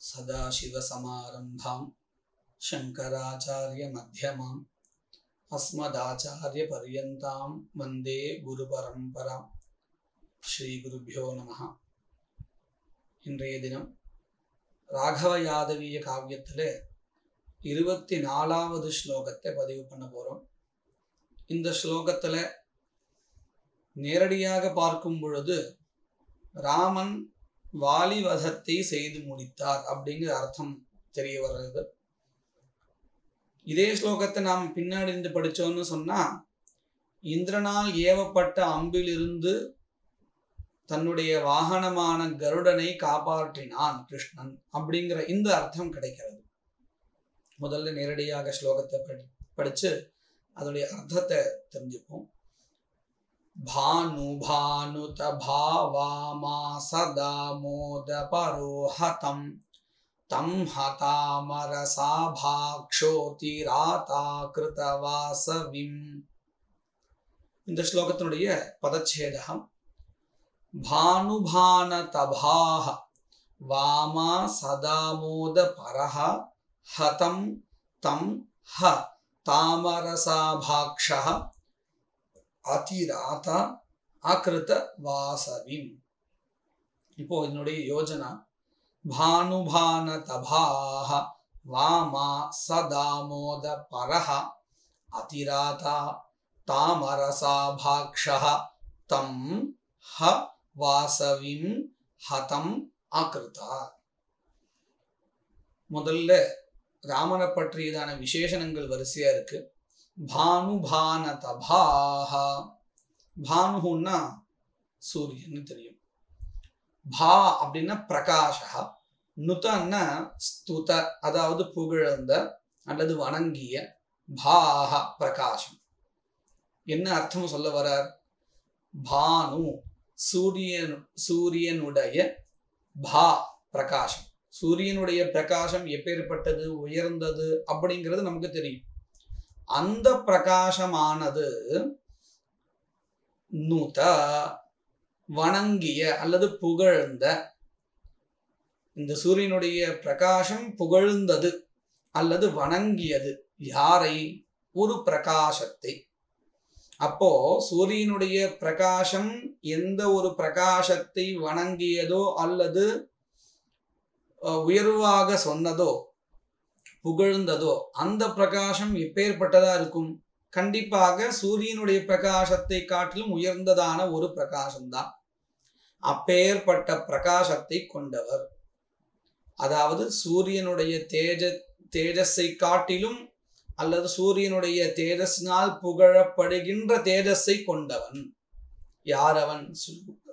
सदाशिवसमारम्भाम् शङ्कराचार्यमध्यमाम् अस्मदाचार्यपर्यन्तां वन्दे குருபரம்பராம் ஸ்ரீ குருபியோ நமஹ இன்றைய தினம் ராகவ யாதவிய காவியத்தில் இருபத்தி நாலாவது ஸ்லோகத்தை பதிவு பண்ண போகிறோம் இந்த ஸ்லோகத்தில் நேரடியாக பார்க்கும் பொழுது ராமன் வாலிவதத்தை செய்து முடித்தார் அப்படிங்கிற அர்த்தம் தெரிய வர்றது இதே ஸ்லோகத்தை நாம் பின்னாடி இருந்து படிச்சோம்னு சொன்னா இந்திரனால் ஏவப்பட்ட அம்பிலிருந்து தன்னுடைய வாகனமான கருடனை காப்பாற்றினான் கிருஷ்ணன் அப்படிங்கிற இந்த அர்த்தம் கிடைக்கிறது முதல்ல நேரடியாக ஸ்லோகத்தை படி படிச்சு அதோடைய அர்த்தத்தை தெரிஞ்சுப்போம் भानुभानुत भावामा सदा मोदपरोहतं तं हतामरसाभाक्षोतिराताकृतवासविम् இந்த ஸ்லோகத்தினுடைய பதச்சேதகம் भानुभानतभाः वामा सदामोद परः हतं तं ह तामरसाभाक्षः அதிராத அகிருத வாசவிம் இப்போ என்னுடைய யோஜனா பானுபான वामा வாமா சதாமோத अतिराता அதிராதா தாமரசாபாக்ஷ தம் ஹ வாசவிம் ஹதம் அகிருதா முதல்ல ராமனை பற்றியதான விசேஷணங்கள் வரிசையா இருக்கு. பானுபான தபாஹா பானுன்னா சூரியன் தெரியும் பா அப்படின்னா பிரகாஷா நுதன்னா ஸ்துத அதாவது புகழ்ந்த அல்லது வணங்கிய பாஹ பிரகாசம் என்ன அர்த்தம் சொல்ல வரார்? பானு சூரியன் சூரியனுடைய பா பிரகாசம் சூரியனுடைய பிரகாசம் எப்பேற்பட்டது உயர்ந்தது அப்படிங்கிறது நமக்கு தெரியும். அந்த பிரகாசமானது நூத வணங்கிய அல்லது புகழ்ந்த இந்த சூரியனுடைய பிரகாசம் புகழ்ந்தது அல்லது வணங்கியது யாரை? ஒரு பிரகாசத்தை. அப்போ சூரியனுடைய பிரகாசம் எந்த ஒரு பிரகாசத்தை வணங்கியதோ அல்லது உயர்வாக சொன்னதோ புகழ்ந்ததோ அந்த பிரகாசம் எப்பேற்பட்டதா இருக்கும்? கண்டிப்பாக சூரியனுடைய பிரகாசத்தை காட்டிலும் உயர்ந்ததான ஒரு பிரகாசம்தான். அப்பேற்பட்ட பிரகாசத்தை கொண்டவர். அதாவது சூரியனுடைய தேஜ தேஜஸை காட்டிலும் அல்லது சூரியனுடைய தேஜஸ்னால் புகழப்படுகின்ற தேஜஸை கொண்டவன். யார் அவன்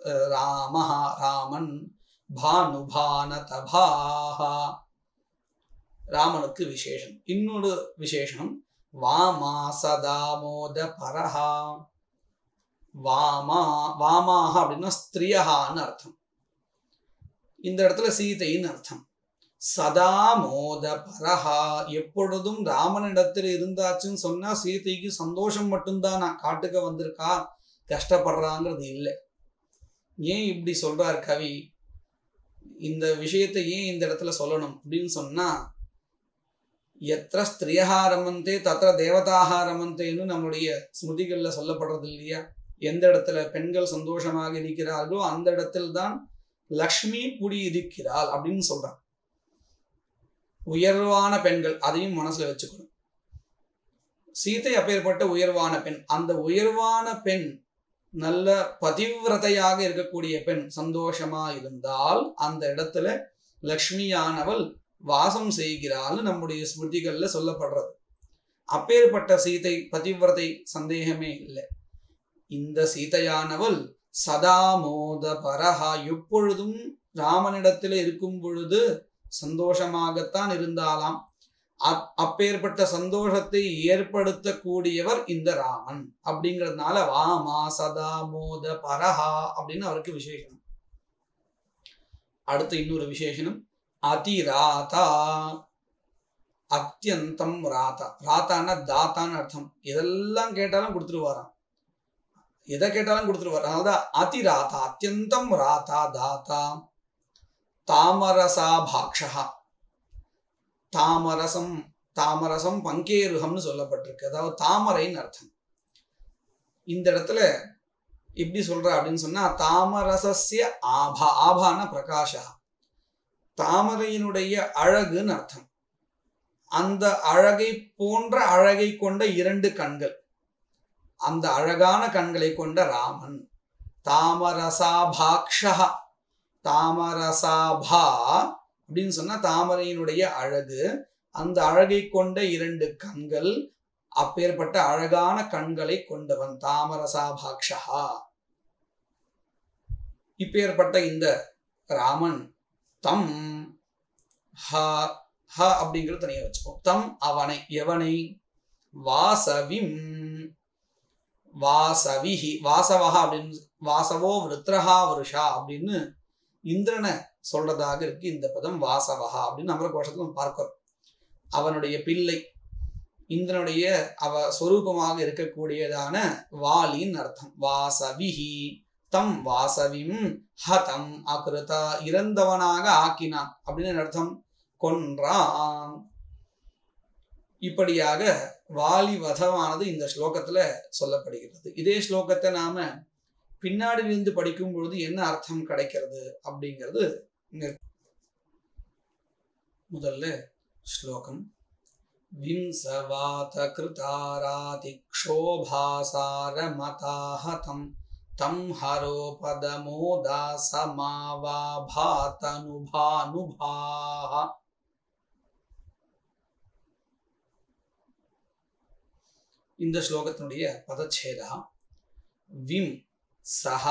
ராமஹா ராமன். பானுபானதபாஹா ராமனுக்கு விசேஷம். இன்னொரு விசேஷம் வாமா சதாமோத பரஹா. வாமா வாமாக அப்படின்னா ஸ்திரியகான்னு அர்த்தம். இந்த இடத்துல சீதைன்னு அர்த்தம். சதா மோத பரஹா. எப்பொழுதும் ராமனிடத்தில் இருந்தாச்சுன்னு சொன்னா சீதைக்கு சந்தோஷம் மட்டும்தான் நான் காட்டுக்க வந்திருக்கா? கஷ்டப்படுறாங்கிறது இல்லை. ஏன் இப்படி சொல்றார் கவி? இந்த விஷயத்தை ஏன் இந்த இடத்துல சொல்லணும் அப்படின்னு சொன்னா எத்த ஸ்திரியா ரமந்தே தத்திர தேவதாக ரமந்தேன்னு நம்முடைய ஸ்மிருதிகளில் சொல்லப்படுறது இல்லையா? எந்த இடத்துல பெண்கள் சந்தோஷமாக இருக்கிறார்களோ அந்த இடத்தில் தான் லக்ஷ்மி குடி இருக்கிறாள் அப்படின்னு சொல்றான் உயர்வான பெண்கள் அதையும் மனசுல வச்சுக்கணும். சீதை அப்பேற்பட்ட உயர்வான பெண். அந்த உயர்வான பெண் நல்ல பதிவிரதையாக இருக்கக்கூடிய பெண் சந்தோஷமா இருந்தால் அந்த இடத்துல லக்ஷ்மியானவள் வாசம் செய்கிறாள் நம்முடைய ஸ்மிருதிகள்ல சொல்லப்படுறது. அப்பேற்பட்ட சீதை பதிவிரதை சந்தேகமே இல்லை. இந்த சீதையானவள் சதா மோத பரஹா. எப்பொழுதும் ராமனிடத்தில் இருக்கும் பொழுது சந்தோஷமாகத்தான் இருந்தாலாம் அப்- அப்பேற்பட்ட சந்தோஷத்தை ஏற்படுத்தக்கூடியவர் இந்த ராமன் அப்படிங்கிறதுனால வாமா சதா மோத பரஹா அப்படின்னு அவருக்கு விசேஷனம். அடுத்து இன்னொரு விசேஷனம். அதிராதா. அத்தியந்தம் ராதா. ராதான்னா தாத்தான்னு அர்த்தம். எதெல்லாம் கேட்டாலும் கொடுத்துருவாராம். எதை கேட்டாலும் கொடுத்துருவார். அதனால்தான் அதிராதா அத்தியந்தம் ராதா தாத்தா தாமரசா பாக்ஷா தாமரசம் தாமரசம் பங்கேருகம்னு சொல்லப்பட்டிருக்கு. அதாவது தாமரைன்னு அர்த்தம். இந்த இடத்துல எப்படி சொல்ற அப்படின்னு சொன்னா தாமரசஸ்ய ஆபா ஆபான பிரகாஷா. தாமரையினுடைய அழகுன்னு அர்த்தம். அந்த அழகை போன்ற அழகை கொண்ட இரண்டு கண்கள். அந்த அழகான கண்களை கொண்ட ராமன். தாமரசாபாக்ஷா தாமரசாபா அப்படின்னு சொன்னா தாமரையினுடைய அழகு அந்த அழகை கொண்ட இரண்டு கண்கள் அப்பேற்பட்ட அழகான கண்களை கொண்டவன் தாமரசாபாக்ஷா இப்பேற்பட்ட இந்த ராமன் தம் ஹ ஹ அப்படிங்கிறது தனியாக வச்சுக்கோ தம் அவனை எவனை? வாசவிம். வாசவிஹி வாசவஹா அப்படின்னு வாசவோ விருத்ரஹா வருஷா அப்படின்னு இந்திரனை சொல்றதாக இருக்கு இந்த பதம் வாசவஹா அப்படின்னு அமர கோஷத்துல நம்ம பார்க்கிறோம். அவனுடைய பிள்ளை இந்திரனுடைய அவ சொரூபமாக இருக்கக்கூடியதான வாலின் அர்த்தம். வாசவிஹி தம் வாசவிம் ஹதம் அகிருதா இறந்தவனாக ஆக்கினான் அப்படின்னு அர்த்தம். கொன்றான். இப்படியாக வாலி வதமானது இந்த ஸ்லோகத்துல சொல்லப்படுகிறது. இதே ஸ்லோகத்தை நாம பின்னாடி இருந்து படிக்கும் பொழுது என்ன அர்த்தம் கிடைக்கிறது அப்படிங்கிறது முதல்ல ஸ்லோகம். விம்சவாத கிருதாராதிக்ஷோபாசார மதாஹதம் தம் ஹரோபதமோதாசமாவாபாதனுபானுபாஹ. இந்த ஸ்லோகத்தினுடைய பதச்சேதா விம் சஹ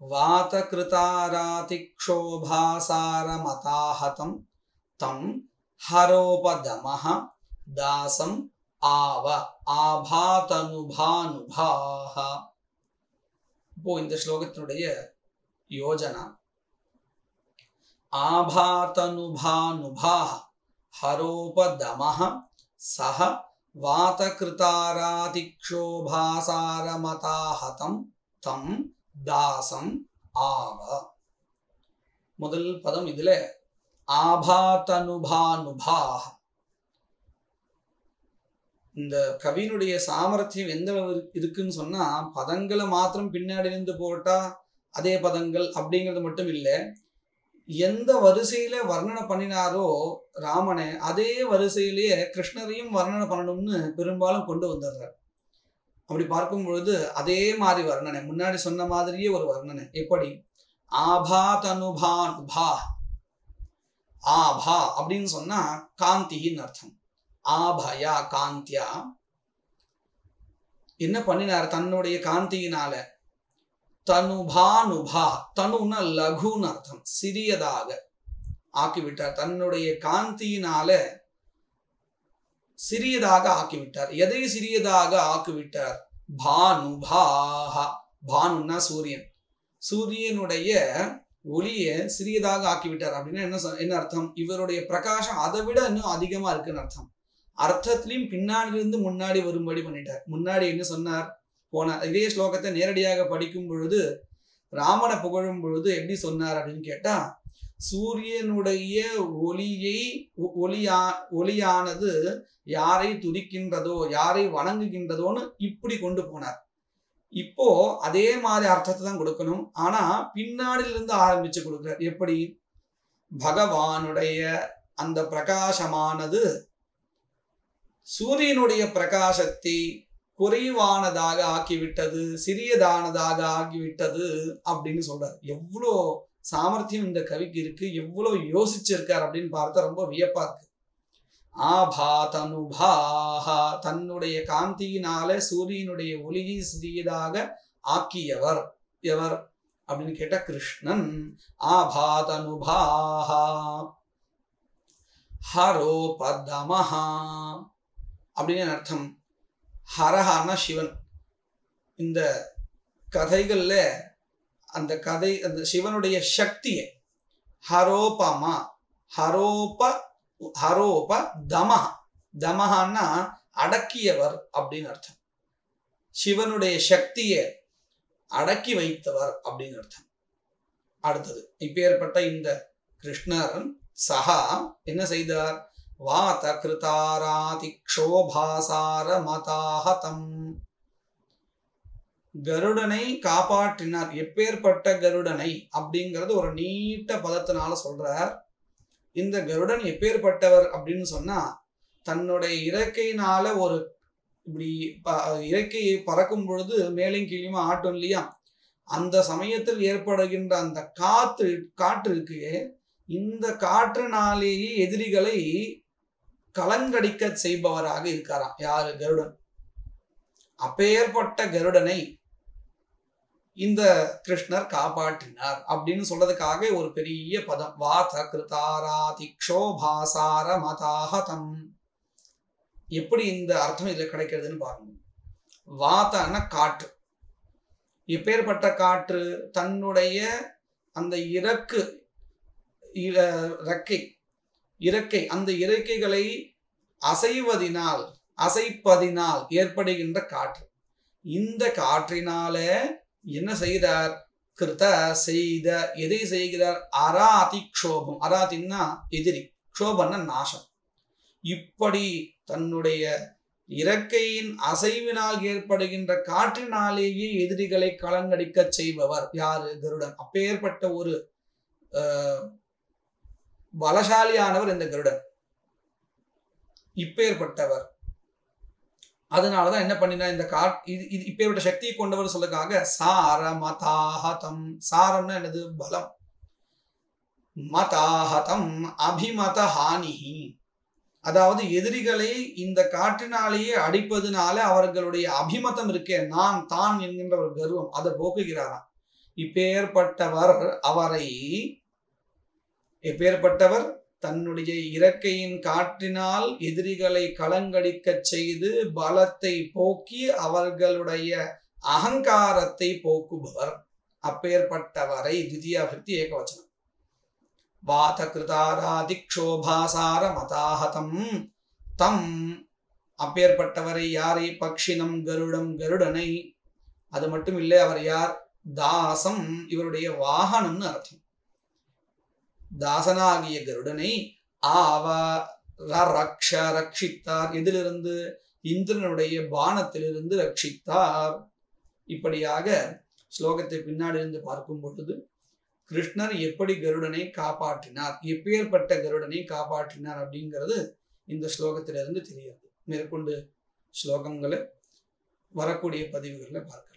வாதகிருதாராதிக்ஷோபாசாரமதாஹதம் தம் ஹரோபதமஹ தாசம் ஆவ ஆபாதனுபானுபாஹ இப்போ இந்த ஸ்லோகத்தினுடைய யோஜனா ஆபாதனுபானுபாஹ ஹரோபதமஹ சஹ வாதகிருதாராதிக்ஷோபாசாரமதாஹதம் தம் தாசம் ஆவ. முதல் பதம் இதுல ஆபாதனுபானுபாஹ. இந்த கவியினுடைய சாமர்த்தியம் எந்த இருக்குன்னு சொன்னா பதங்களை மாத்திரம் பின்னாடி இருந்து போட்டா அதே பதங்கள் அப்படிங்கிறது மட்டும் இல்லை எந்த வரிசையில வர்ணனை பண்ணினாரோ ராமனை அதே வரிசையிலேயே கிருஷ்ணரையும் வர்ணனை பண்ணணும்னு பெரும்பாலும் கொண்டு வந்துடுறார். அப்படி பார்க்கும் பொழுது அதே மாதிரி வர்ணனை முன்னாடி சொன்ன மாதிரியே ஒரு வர்ணனை. எப்படி? ஆபா பா ஆபா அப்படின்னு சொன்னா காந்தின்னு அர்த்தம். ஆபயா காந்தியா. என்ன பண்ணினார் தன்னுடைய காந்தியினால? தனுபானுபா தனுன்னா லகுன்னு அர்த்தம். சிறியதாக ஆக்கிவிட்டார். தன்னுடைய காந்தியினால சிறியதாக ஆக்கிவிட்டார். எதை சிறியதாக ஆக்கிவிட்டார்? பானுபாஹா. பானுன்னா சூரியன். சூரியனுடைய ஒளியை சிறியதாக ஆக்கிவிட்டார் அப்படின்னா என்ன சொ- என்ன அர்த்தம்? இவருடைய பிரகாசம் அதை விட இன்னும் அதிகமா இருக்குன்னு அர்த்தம். அர்த்தத்திலையும் பின்னாடி இருந்து முன்னாடி வரும்படி பண்ணிட்டார். முன்னாடி என்ன சொன்னார்? போன இதே ஸ்லோகத்தை நேரடியாக படிக்கும் பொழுது ராமனை புகழும் பொழுது எப்படி சொன்னார் அப்படின்னு கேட்டா சூரியனுடைய ஒளியை ஒ- ஒளியா ஒளியானது யாரை துதிக்கின்றதோ யாரை வணங்குகின்றதோன்னு இப்படி கொண்டு போனார். இப்போ அதே மாதிரி அர்த்தத்தை தான் கொடுக்கணும். ஆனா பின்னாடிலிருந்து ஆரம்பிச்சு கொடுக்குறார். எப்படி? பகவானுடைய அந்த பிரகாசமானது சூரியனுடைய பிரகாசத்தை குறைவானதாக ஆக்கிவிட்டது சிறியதானதாக ஆகிவிட்டது அப்படின்னு சொல்றார். எவ்வளோ சாமர்த்தியம் இந்த கவிக்கு இருக்கு எவ்வளோ யோசிச்சிருக்கார் அப்படின்னு பார்த்தா ரொம்ப வியப்பா இருக்கு. ஆபாதனுபாஹா தன்னுடைய காந்தியினால சூரியனுடைய ஒளியை சிறியதாக ஆக்கியவர் எவர் அப்படின்னு கேட்டா கிருஷ்ணன். ஆபாதனுபாஹா ஹரோபதமஹா அப்படின்னு அர்த்தம். ஹரஹான்னா சிவன். இந்த கதைகளில் அந்த கதை அந்த சிவனுடைய சக்தியை ஹரோபமா ஹரோப ஹரோப தமஹா. தமஹான்னா அடக்கியவர் அப்படின்னு அர்த்தம். சிவனுடைய சக்தியை அடக்கி வைத்தவர் அப்படின்னு அர்த்தம். அடுத்தது இப்பேற்பட்ட இந்த கிருஷ்ணர் சகா என்ன செய்தார்? வாதகிருதாராதிக்ஷோபாசாரமதாஹதம். கருடனை காப்பாற்றினார். எப்பேற்பட்ட கருடனை அப்படிங்கிறது ஒரு நீட்ட பதத்தினால சொல்றார். இந்த கருடன் எப்பேற்பட்டவர் அப்படின்னு சொன்னா தன்னுடைய இறக்கையினால ஒரு இப்படி இறக்கையை பறக்கும் பொழுது மேலும் கீழுமா ஆட்டும் இல்லையா? அந்த சமயத்தில் ஏற்படுகின்ற அந்த காற்று காற்று இருக்கு இந்த காற்றினாலேயே எதிரிகளை கலங்கடிக்க செய்பவராக இருக்காராம். யாரு? கருடன். அப்பேற்பட்ட கருடனை இந்த கிருஷ்ணர் காப்பாற்றினார் அப்படின்னு சொல்றதுக்காக ஒரு பெரிய பதம். வாத கிருதாராதிக்ஷோபாசார மதாஹதம். எப்படி இந்த அர்த்தம் இதுல கிடைக்கிறதுன்னு பாருங்க. வாத்தான காற்று. எப்பேற்பட்ட காற்று தன்னுடைய அந்த இறக்கு இறக்கை இறக்கை அந்த இறக்கைகளை அசைவதினால் அசைப்பதினால் ஏற்படுகின்ற காற்று. இந்த காற்றினால என்ன செய்கிறார் கிருத செய்த எதை செய்கிறார்? அராதி க்ஷோபம் அராதின்னா எதிரி. க்ஷோபன்னா நாசம். இப்படி தன்னுடைய இறக்கையின் அசைவினால் ஏற்படுகின்ற காற்றினாலேயே எதிரிகளை களங்கடிக்க செய்பவர் யாரு? கருடன். அப்பேற்பட்ட ஒரு பலசாலியானவர் இந்த கருடன். இப்பேற்பட்டவர். அதனாலதான் என்ன பண்ணினா இந்த கா இது இது இப்பேற்பட்ட சக்தியை கொண்டவர் சொல்லுக்காக சாரமதாஹதம். சாரம்னா என்னது? பலம். மதாஹதம் அபிமத ஹானிஹி அதாவது எதிரிகளை இந்த காற்றினாலேயே அடிப்பதுனால அவர்களுடைய அபிமதம் இருக்கே நான் தான் என்கின்ற ஒரு கர்வம் அதை போக்குகிறாராம். இப்பேற்பட்டவர் அவரை எப்பேற்பட்டவர்? தன்னுடைய இறக்கையின் காற்றினால் எதிரிகளை கலங்கடிக்கச் செய்து பலத்தை போக்கி அவர்களுடைய அகங்காரத்தை போக்குபவர். அப்பேற்பட்டவரை தித்தியாபக்தி ஏகவச்சனம். வாத கிருதாராதிக்ஷோபாசார மதாஹதம் தம் அப்பேற்பட்டவரை யாரை பக்ஷினம் கருடம் கருடனை? அது மட்டும் இல்லை அவர் யார்? தாசம் இவருடைய வாகனம்னு அர்த்தம். தாசனாகிய கருடனை ஆவ ரக்ஷ ரட்சித்தார் எதிலிருந்து? இந்திரனுடைய பானத்திலிருந்து ரட்சித்தார். இப்படியாக ஸ்லோகத்தை பின்னாடி இருந்து பார்க்கும் பொழுது கிருஷ்ணர் எப்படி கருடனை காப்பாற்றினார்? எப்பேற்பட்ட கருடனை காப்பாற்றினார் அப்படிங்கிறது இந்த ஸ்லோகத்திலிருந்து தெரியாது மேற்கொண்டு ஸ்லோகங்களை வரக்கூடிய பதிவுகளில் பார்க்கலாம்.